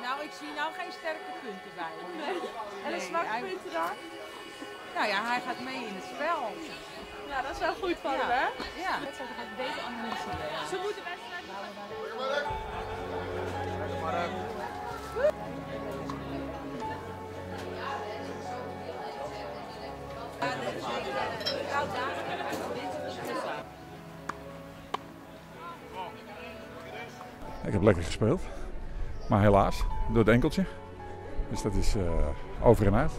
Nou, ik zie nou geen sterke punten bij hem. En de Nee, zwakke punten dan? Nou ja, hij gaat mee in het spel. Ja, dat is wel goed van Ja. hem, hè? Ja. Dat zou ik beter analyseren. Ze moeten wedstrijd Ik heb lekker gespeeld. Maar helaas, door het enkeltje. Dus dat is eh, over en uit.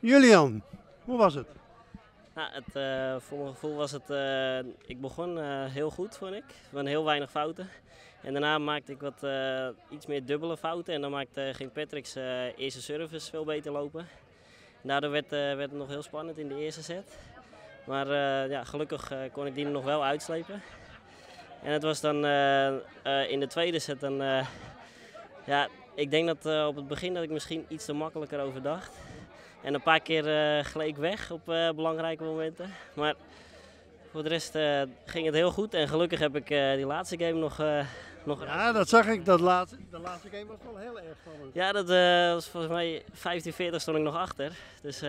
Julian, hoe was het? Nou, het, eh, voor mijn gevoel was het. eh, ik begon eh, heel goed, vond ik. Van heel weinig fouten. En daarna maakte ik wat iets meer dubbele fouten. En dan maakte, ging Patrick's eerste service veel beter lopen. En daardoor werd, werd het nog heel spannend in de eerste set. Maar ja, gelukkig kon ik die nog wel uitslepen. En het was dan eh, eh, in de tweede set dan. eh, ja, ik denk dat op het begin dat ik misschien iets te makkelijker over dacht. En een paar keer gleed ik weg op belangrijke momenten. Maar voor de rest ging het heel goed. En gelukkig heb ik die laatste game nog... eh, nog Ja, dat zag ik. Dat laatste, de laatste game was wel heel erg spannend. Ja, dat was volgens mij 15-40 stond ik nog achter. Dus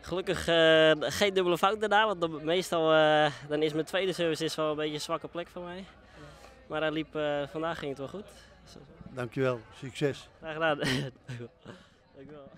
gelukkig eh, geen dubbele fout daarna. Want dan, meestal eh, dan is mijn tweede service is wel een beetje een zwakke plek voor mij. Maar hij liep, eh, vandaag ging het wel goed. Dankjewel, succes. graag gedaan. Dankjewel.